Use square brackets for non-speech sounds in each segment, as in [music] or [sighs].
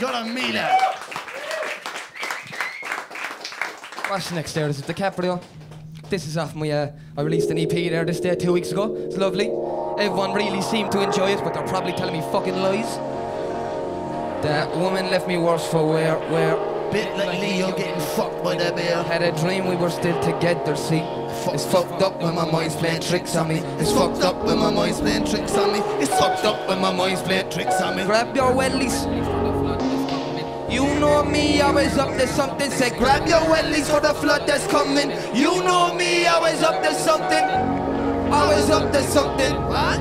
Gotta mean it. What's next there? This is DiCaprio. This is off my, uh, I released an EP there this day two weeks ago. It's lovely. Everyone really seemed to enjoy it, but they're probably telling me fucking lies. That woman left me worse for wear, where Bit like Leo getting fucked by the bear. Had a dream we were still together, see. It's fucked up when my mind's playing tricks on me. It's fucked up when my mind's playing tricks on me. It's fucked up when my mind's playing tricks on me. Grab your wellies. You know me, always up to something. Say, grab your wellies for the flood that's coming. You know me, always up to something. Always up to something. What?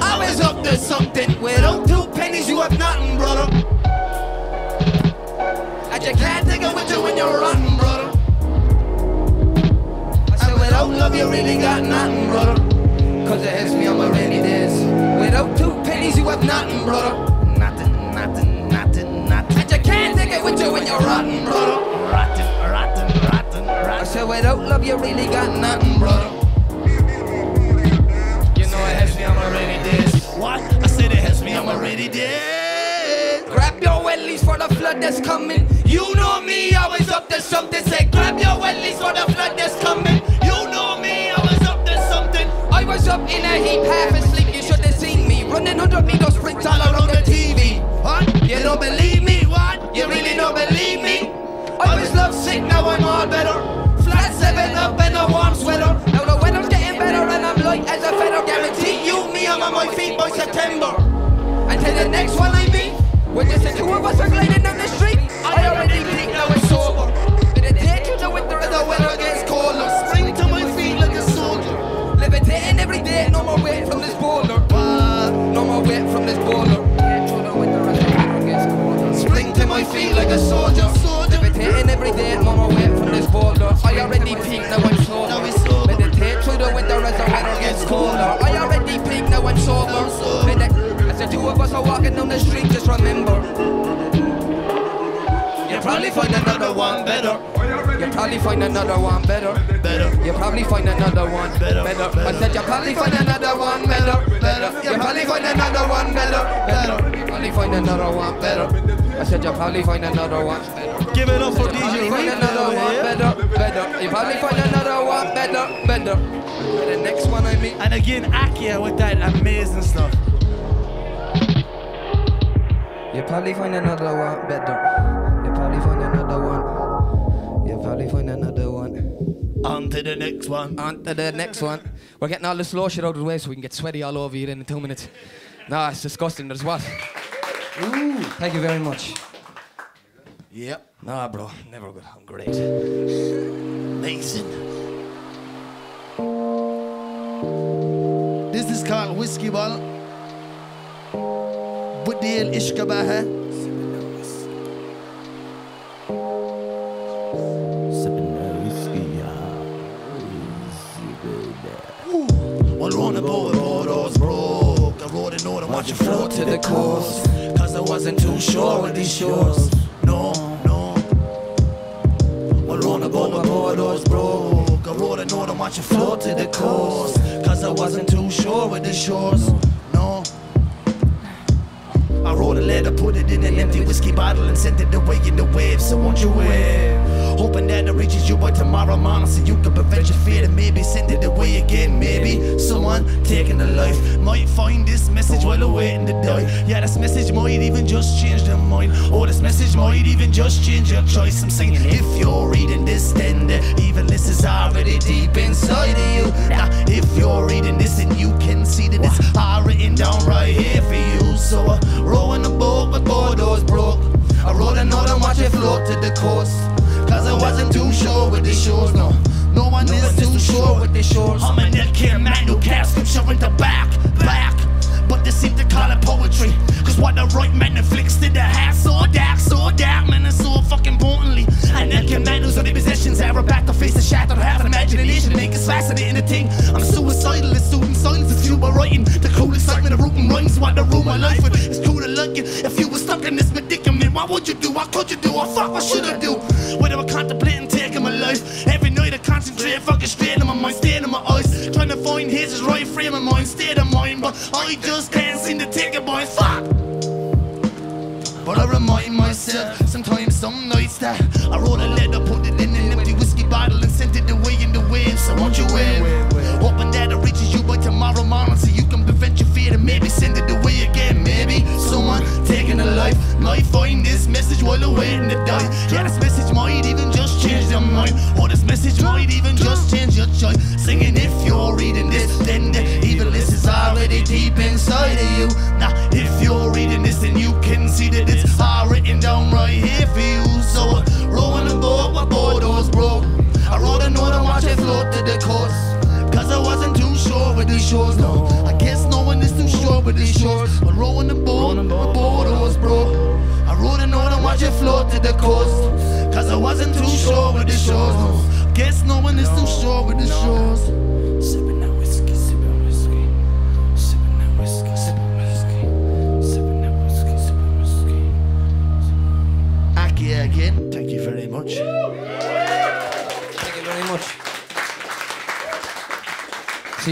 Always up to something. Without two pennies, you have nothing, brother. And you can't take it with you when you're rotten, brother. I said, without love, you really got nothing, brother. Cause it hits me on my rainy days. Without two pennies, you have nothing, brother. It with you when you're rotten, brother. Rotten, rotten, rotten, I rotten. said, without oh, love, you really got nothing, brother. You know it hits me on my rainy days. What? I said it helps me, I'm already dead. Grab your wellies for the flood that's coming. You know me, always up to something. Say, grab your wellies for the flood that's coming. You know me, I was up to something. I was up in a heap, half asleep. You should have seen me running under me, those sprints all around the TV. What? You don't believe I'm all better. Flat seven up and a warm sweater. Now the weather's getting better and I'm light as a feather. Guarantee you, me, I'm on my feet by September. Until the next one I meet, when just the two of us are gliding down the street, I already peaked, now it's sober. It take you to winter as the weather gets colder? Spring to my feet like a soldier. Levitating every day, no more weight from this boulder. Ah, no more weight from this boulder. Spring to my feet like a soldier. Levitating every day, no more weight I'm sober. As the two of us are walking down the street, just remember. You'll probably find another one better. You'll probably find another one better. Better. You'll probably find another one Better, better. I said you'll probably find another one better. Better. You'll probably find another one better. Better. You'll probably find another one better. I said you'll probably find another one better. Give it up for You'll probably DJ find another one better. Better. You'll probably find another one better. Better. And the next one I meet. And again, Akia with that amazing stuff. You'll probably find another one better. You'll probably find another one. You'll probably find another one. On to the next one. On to the next one. We're getting all the slow shit out of the way so we can get sweaty all over you in two minutes. Nah, it's disgusting. There's what? Ooh. Thank you very much. Yep. Nah, bro. Never good. I'm great. Amazing. Is called Whiskey Ball. Budil Ishkabaha. Well, on the boat, borders broke. I rode note and watch it float to the coast. Cause I wasn't too sure with these shores. No, no. Well, on the boat, my borders broke. I rode note and watch it float to the coast. I wasn't too sure with the shores. No. I wrote a letter, put it in an empty whiskey bottle and sent it away in the waves. So won't you wave? Hoping that it reaches you by tomorrow morning so you can prevent your fear and maybe send it away again. Someone taking a life might find this message while they're waiting to die. Yeah, this message might even just change their mind. Or this message might even just change your choice. I'm saying if you're reading this, then the evilness is already deep inside of you. Now, if you're reading this and you can see that it's all written down right here for you. So uh, I row in a boat, board doors broke. I rode a note and watch it float to the coast. Cause I wasn't too sure with the shores, no. No one is too sure with the shores. I'm an LK man who can't scripture in the back, back. But they seem to call it poetry. Cause what the right man inflicts to the heart, so dark, so dark, man, and so fucking mind. Just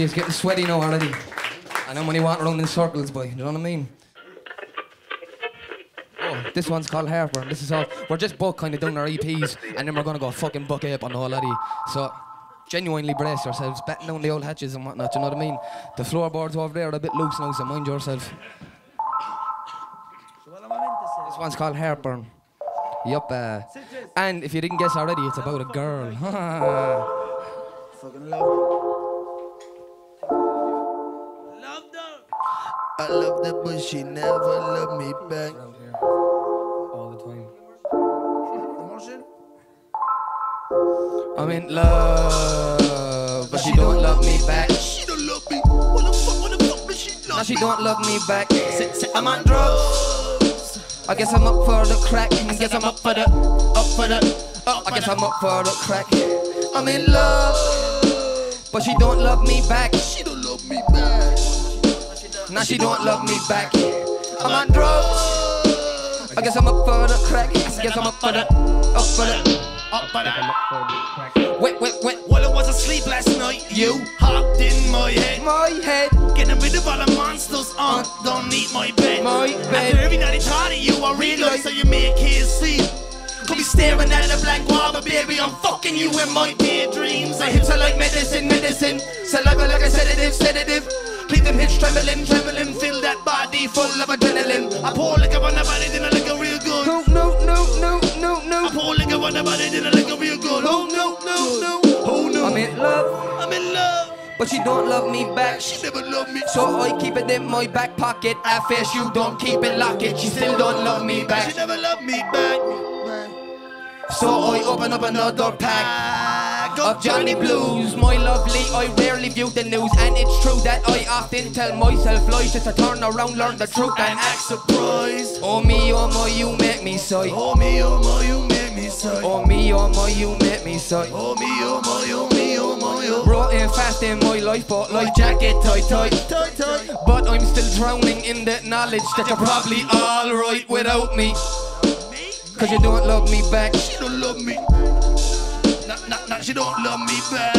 It's getting sweaty now already. I know when you walk around in circles, boy. You know what I mean? Oh, this one's called Heartburn. This is all. We're just both kind of doing our EPs, and then we're gonna go fucking buck up on lottie. So, genuinely brace yourselves, batten down the old hatches and whatnot. You know what I mean? The floorboards over there are a bit loose now, so mind yourself. This one's called Heartburn. Yup. Uh, and if you didn't guess already, it's about a girl. [laughs] Fucking love I loved her, but she never loved me back. all the time. I'm in love, but she don't love me back. She don't love me. What the fuck, what the fuck does she love Now she don't love me back. Say, say, I'm on drugs. I guess I'm up for the crack. I guess I'm up for the, up for the, up. I guess I'm up for the crack. I'm in love, but she don't love me back. She don't love me back. Now she don't love me back. I'm on drugs. I guess I'm up for the crack. I guess I'm up for the, up for the, Up for that. wet, wet, wet. While I was asleep last night, you hopped in my head. My head, Getting rid of all the monsters on, don't need my bed. my After bed. every night I of you, I realize so you make kids sleep. Could be staring at a blank wall, but baby, I'm fucking you in my daydreams. I hips are like medicine, medicine. Saliva like a sedative, sedative. Keep them hips trembling, trembling. Feel that body full of adrenaline. I pour liquor on the body, then I it real good. No, no, no, no, no, I pour liquor on the body, then I it real good. Oh no, no, no. Oh no. I'm in love, I'm in love. but she don't love me back. She never loved me. So I keep it in my back pocket. I face you don't keep it lock it. She still don't love me back. She never loved me back. So I open up another pack of Johnny Blues. My lovely, I rarely view the news, and it's true that I often tell myself lies just to turn around, learn the truth, and act Act surprised. Oh me, oh my, you make me sigh. Oh me, oh my, you make me sigh. Oh me, oh my, you make me sigh. Oh me, oh my, oh me, oh my, oh. Rotten fast in my life, but like jacket tight tight. Tight, tight. But I'm still drowning in the knowledge that you're probably alright without me. Cause you don't love me back. She don't love me. Don't love me back.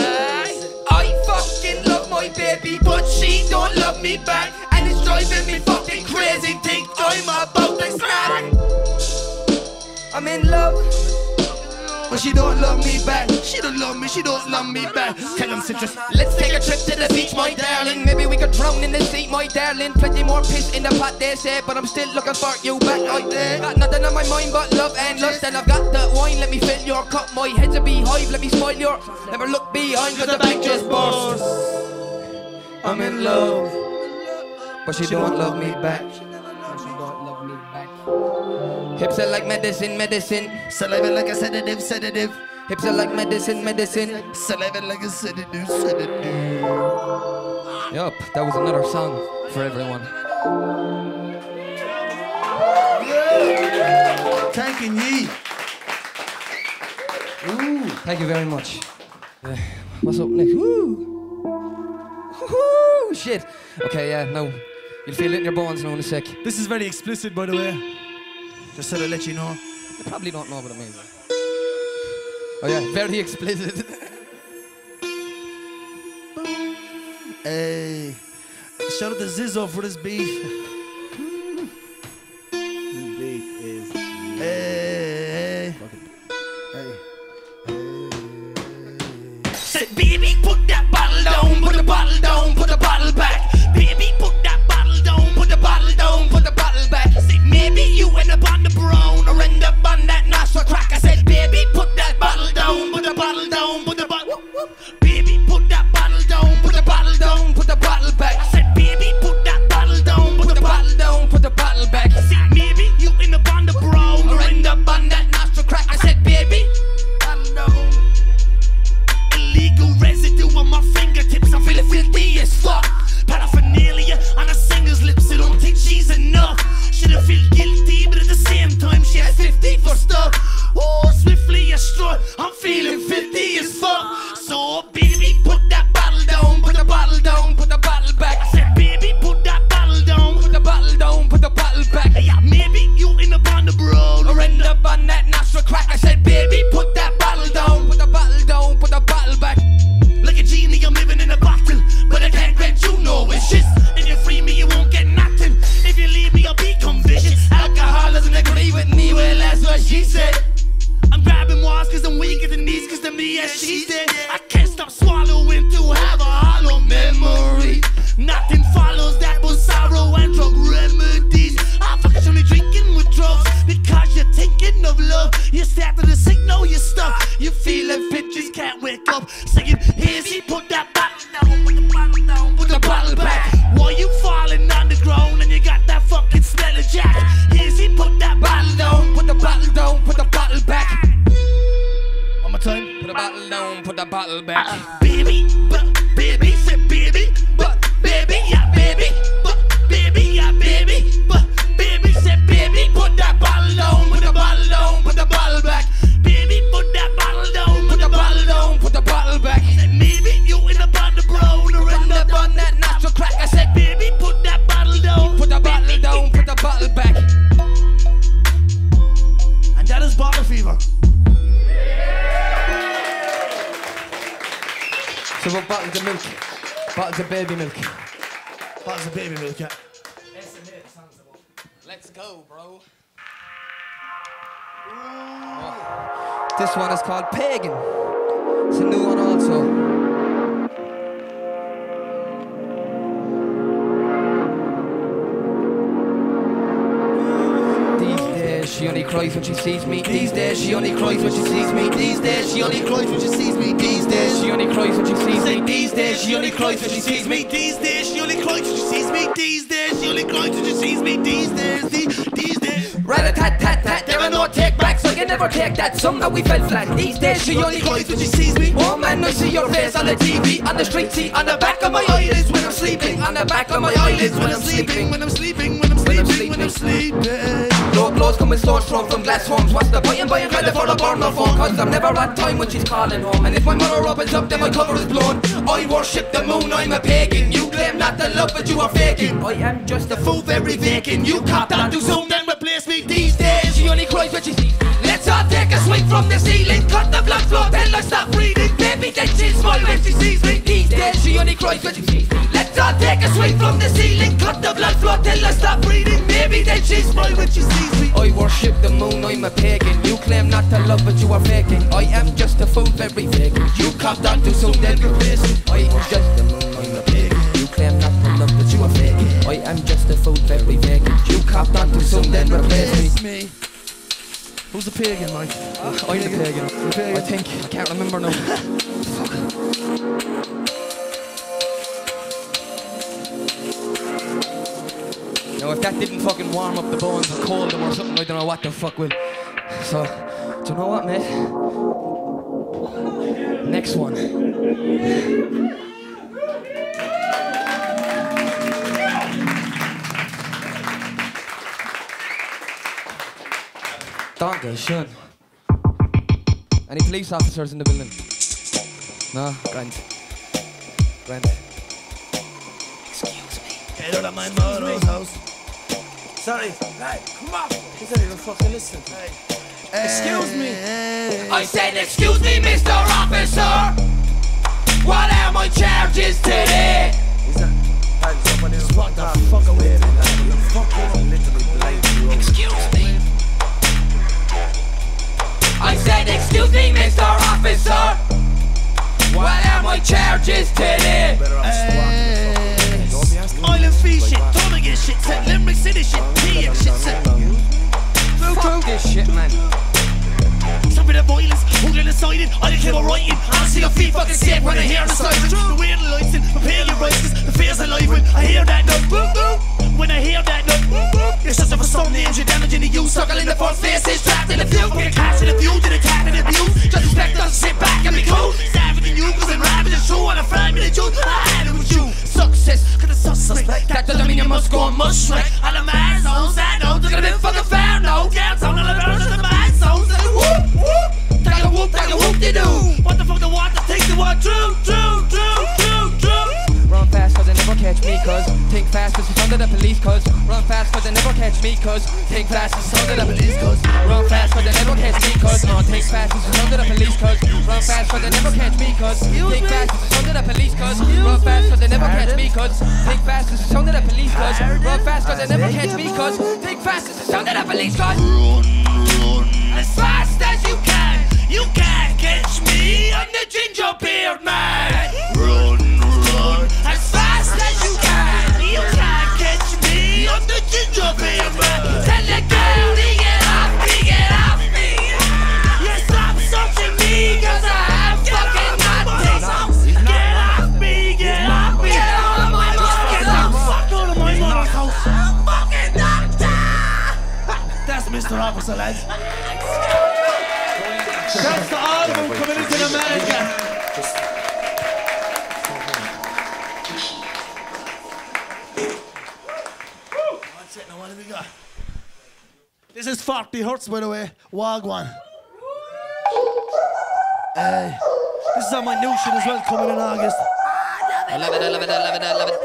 I fucking love my baby, but she don't love me back. And it's driving me fucking crazy. Think I'm about to snap. I'm in love, but she don't love me back. She don't love me, she don't love me back. Tell them citrus. Let's take a trip to the beach, my darling. Maybe we could drown in the sea, my darling. Plenty more piss in the pot, they say, but I'm still looking for you back out there. Got nothing on my mind but love and lust, and I've got the wine. Let me fill your cup. My head's a beehive. Let me spoil your. Never look behind, cause the bank just burst. I'm in love, but she don't love me back. She don't love me back. Hips are like medicine, medicine. Saliva like a sedative, sedative. Hips are like medicine, medicine. Saliva like a sedative, sedative. Yup, that was another song for everyone. Thanking ye. Thank you very much. Uh, [sighs] what's up next? Woo! Woo! Shit. Okay, yeah, no. You'll feel it in your bones now in a sec. This is very explicit, by the way. Just so to let you know. probably don't know what it means. Oh yeah, very explicit. Hey, shout out to Zizzo for this beat. Back. Uh-uh. So what bottles of milk? Bottles of baby milk. Bottles of baby milk, yeah. Let's go, bro. This one is called Pagan. It's a new one also. Only cries when she sees me. These days she only cries when she sees me. These days she only cries when she sees me. These days she only cries when she sees me. These days she only cries when she sees me. These days she only cries when she sees me. These days she only cries when she sees me. These days, these, days. Rat a tat tat tat, there are no take backs, so you never take that. Somehow we fell flat. These days she only cries when she sees me. Oh man, I see your face on the TV, on the street, see on the back of my eyelids when I'm sleeping, on the back of my eyelids when I'm sleeping. when I'm sleeping, when I'm sleeping, when I'm sleeping. Low blows coming stores thrown from glass homes. What's the point in buying credit for a burner phone? Cause I'm never on time when she's calling home. And if my mother opens up, then my cover is blown. I worship the moon, I'm a pagan. You claim not to love, but you are faking. I am just a fool, very vacant. You cop that to zoom, then replace me these days. She only cries when she sees. Let's all take a swing from the ceiling. Cut the blood flow, tell her stop breathing. Baby, then she'll smile when she sees me. These days, she only cries when she sees. me Let's all take a swing from the ceiling. Cut the blood flow, tell her stop breathing. Maybe then she'll smile when she sees me. I worship the moon, I'm a pagan. You claim not to love, but you are faking. I am just a fool, very vacant. You copped on too soon, then replace me. I just the moon, I'm a pagan. You claim not to love, but you are faking. I am just a fool, very vacant. You copped on too soon, then replace me. Who's the pagan, Mike? I'm the pagan. I think. I can't remember now. [laughs] Now, if that didn't fucking warm up the bones or cold them or something, I don't know what the fuck will. So, do you know what, mate? Next one. Danke schön. Any police officers in the building? No? Grant. Grant. Excuse me. Get out of my mother's house. Sorry. Hey, come on. He's not even fucking listening. Hey. Excuse me. I said, excuse me, Mr. Officer. What are my charges today? He's not. Hey, somebody. What the fuck are we Fucking my charges today. Island fee shit, Donegan shit, set Limerick City shit, P shit, set. Fuck this shit, man. Stop with the violence, holding aside it, I don't care about writing. I see your feet fucking sick when I hear the siren. The weird lights in, prepare your rights, the fear's alive when I hear that note. When I hear that note. It's just a stone names, you're damaging the youth, suckle in the front faces, trapped in the view. Get cash in the view, to the tap in the view. Just expect us to sit back and be cool. Savage you, cause I'm ravaging I'm five minutes you. I had it with you. Success, cause the suspect. Doesn't mean you must go and must shrek. And the man zones that know, they're gonna be fucking fair, no. Girls on the level, the man zones, and whoop, whoop. Take a whoop, take a whoop, they do. What the fuck, the the take the what, true, true, true, fast under the police cause Run fast cause they never catch me cause Think fast it's under the police cause Run fast cause they never catch me cause uh, Think fast it's under the police cause Run fast cause they never catch me cause Think fast it's under the police cause Run fast cause they never catch me cause Think fast it's under the police cause Run fast cause they never catch me cause Think fast it's under the police cause Run, run, as fast Mr. Officer, lads. That's the all of them coming into America. That's it, now what have we got? This is 40Hurtz, by the way. Wagwan. Hey, this is on my new shit as well, coming in August. I love it, I love it, I love it, I love it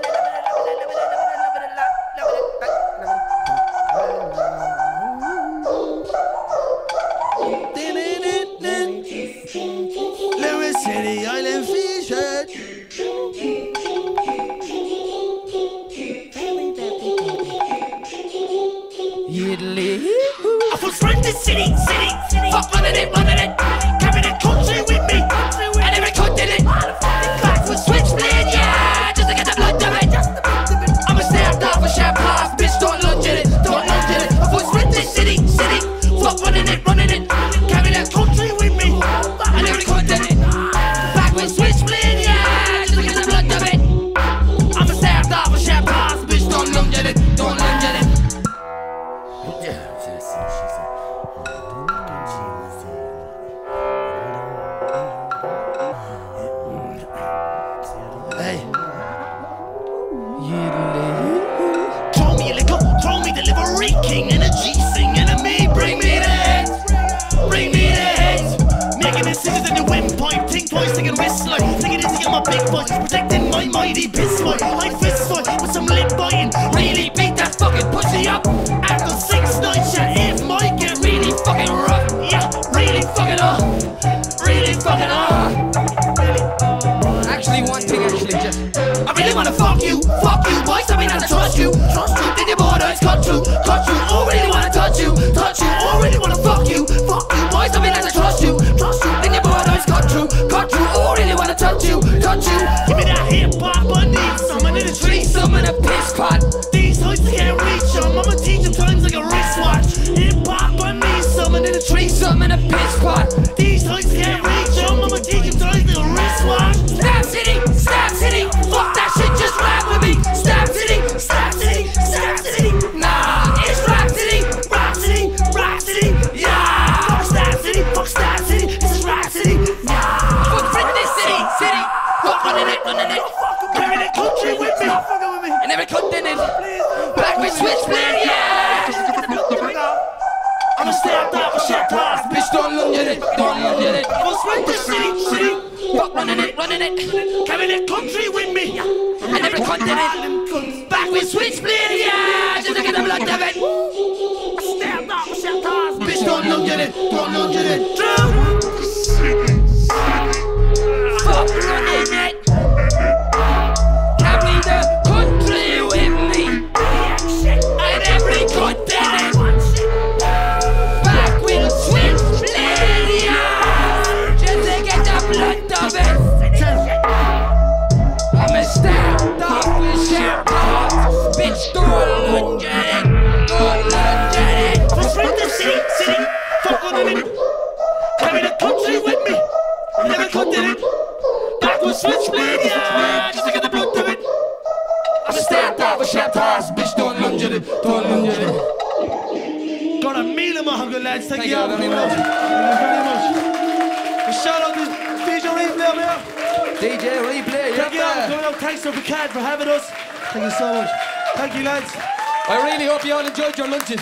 mighty piss boy. I fist fight with some lip biting, really beat that fucking pussy up. After six nights, yeah, it might get really fucking rough. Yeah, really fucking up, really fucking up. Actually one thing actually just I really wanna fuck you, fuck you, boys. I mean, I trust you, trust you. Then your borders cut through, cut through. Oh, really wanna touch you, touch you. Oh, really wanna the streets. some in a piss pot These I can't reach 'em. I'ma teach 'em times like a wristwatch. Hip hop, I need someone in the streets. some in a piss pot a step up, a shot toss, bitch. Don't lunge at it, don't lunge at it What's with the city, city? Fuck running it, running it Carry the country with me. And every continent Back with Switchblade, yeah Just to get the blood of it up, shot toss, bitch. Don't lunge at it, don't lunge at it True. Fuck adrenaline. Carry the country with me. Never cut it. Backwards switchblade, yeah. Just to get the blood to it. I'm a start off a sharp toss, bitch, don't lunge at it, don't lunge at it. Got a meal of mahogany, lads. Thank, Thank you all very much. much. Thank you very much. Shout out to DJ Replay up here. DJ replay, Thank you all yeah. out. Thanks to Piquant for having us. Thank you so much. Thank you, lads. I really hope you all enjoyed your lunches.